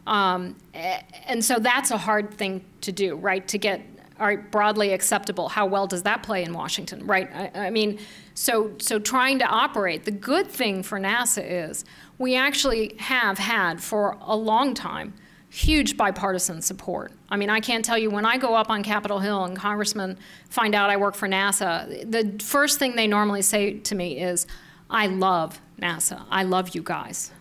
Um, and so that's a hard thing to do, right? To get are broadly acceptable. How well does that play in Washington, right? I, I, mean, so, so trying to operate. The good thing for NASA is we actually have had for a long time huge bipartisan support. I mean, I can't tell you when I go up on Capitol Hill and congressmen find out I work for NASA, the first thing they normally say to me is, I love NASA. I love you guys.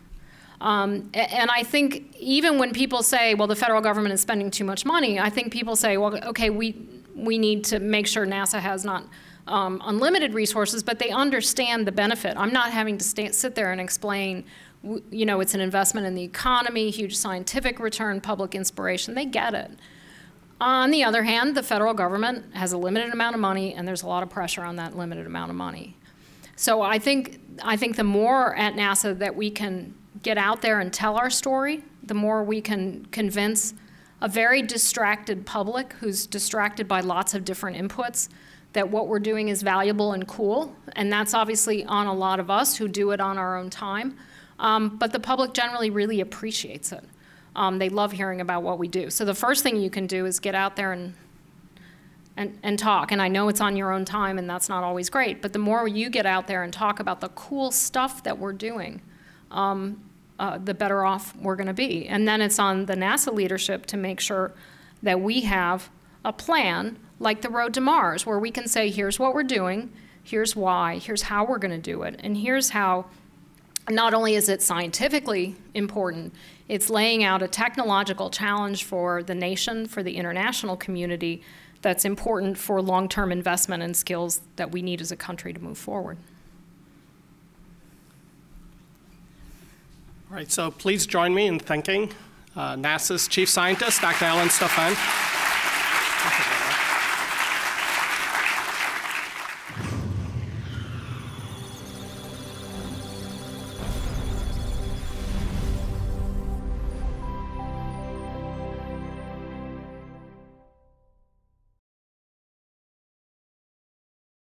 Um, and I think even when people say, well, the federal government is spending too much money, I think people say, well, okay, we, we need to make sure NASA has not um, unlimited resources, but they understand the benefit. I'm not having to stay, sit there and explain, you know, it's an investment in the economy, huge scientific return, public inspiration. They get it. On the other hand, the federal government has a limited amount of money, and there's a lot of pressure on that limited amount of money. So I think, I think the more at NASA that we can get out there and tell our story, the more we can convince a very distracted public who's distracted by lots of different inputs, that what we're doing is valuable and cool. And that's obviously on a lot of us who do it on our own time. Um, but the public generally really appreciates it. Um, they love hearing about what we do. So the first thing you can do is get out there and and, and talk. And I know it's on your own time, and that's not always great. But the more you get out there and talk about the cool stuff that we're doing, um, uh, the better off we're going to be. And then it's on the NASA leadership to make sure that we have a plan like the Road to Mars, where we can say, here's what we're doing, here's why, here's how we're going to do it, and here's how not only is it scientifically important, it's laying out a technological challenge for the nation, for the international community, that's important for long-term investment and skills that we need as a country to move forward. All right, so please join me in thanking uh, NASA's Chief Scientist, Dr. Ellen Stofan.